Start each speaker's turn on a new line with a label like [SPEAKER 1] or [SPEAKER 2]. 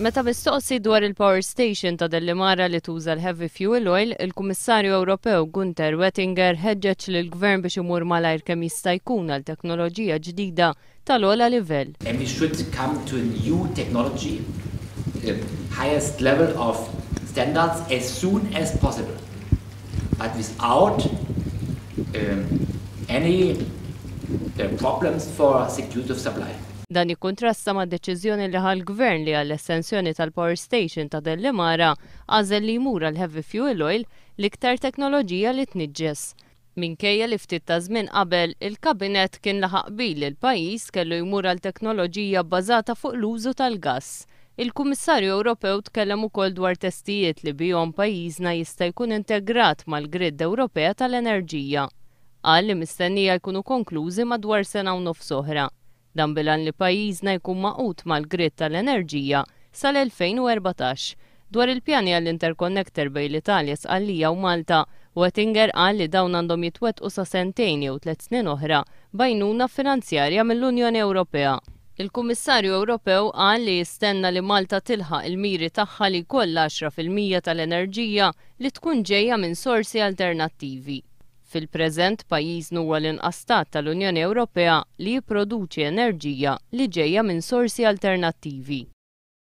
[SPEAKER 1] Meta mistoqsi dwar il-power station ta' Dellimara li tuża l-heavy fuel oil, il-Kummissarju Ewropew Gunther Oettinger ħeġġeġ lill-Gvern biex imur malajr kemm jista' jkun għal teknoloġija ġdida tal-ogħla livell.
[SPEAKER 2] and we should come to a new technology highest level of standards as soon as possible. but without any problems for security of supply.
[SPEAKER 1] Dan jikkuntrasta mad-deċiżjoni li ħa l-Gvern li għall-estensjoni tal-power station ta' Dell Imara għażel li jmur għal heavy fuel oil, l-iktar teknoloġija li tniġġes. Minkejja li ftit ta' żmien qabel, il-Kabinett kien laħaq qbil li l-pajjiż kellu jmur għal teknoloġija bbażata fuq l-użu tal-gass, Il-Kummissarju Ewropew tkellem ukoll dwar testijiet li bihom pajjiżna jista' jkun integrat mal-grid Ewropea tal-enerġija. Qal li mistennija jkunu konklużi madwar sena u nofs oħra. Dan bil-għan li pajjiżna jkun magħqud mal-grid tal-enerġija sal-2014. Dwar il-pjani għall-interconnector bejn l-Italja, Sqallija u Malta, Oettinger qal li dawn għandhom jitwettqu sa sentejn jew tliet snin oħra b'għajnuna finanzjarja mill-Unjoni Ewropea. Il-Kummissarju Ewropew qal li jistenna li Malta tilħaq il-miri tagħha li jkollha għaxra fil-mija tal-enerġija li tkun ġejja minn sorsi alternattivi. Fil-preżent, pajjiżnu huwa l-inqas Stat tal-Unjoni Ewropea li jipproduċi enerġija li ġejja minn sorsi alternattivi.